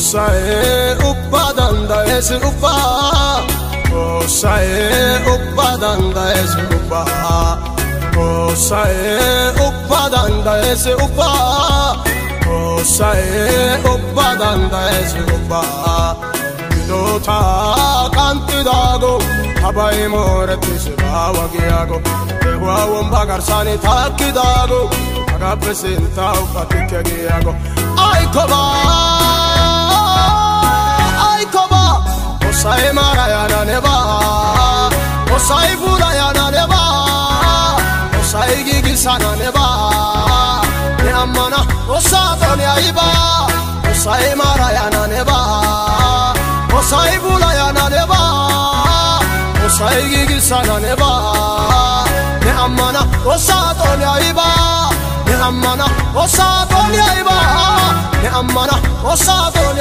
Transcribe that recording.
Xoossa'ee ubbaa danda'ees ubbaa Xoossa'ee ubbaa danda'ees ubbaa Xoossa'ee ubbaa danda'ees ubbaa Xoossa'ee ubbaa danda'ees ubbaa Gidoota qanxxidaago habay moorettis baawa giyaago Eewaa womba garssaani taakkidaago hagaappe sinttawu patikke giyaago Aykoba Osai marayana neba Osai budayana neba Osai gigisana neba Ne amana osadoni aiba. Osai marayana neba Osai budayana neba Osai gigisana neba Ne amana osadoni aiba. Ne amana osadoni aiba. Ne amana osadoni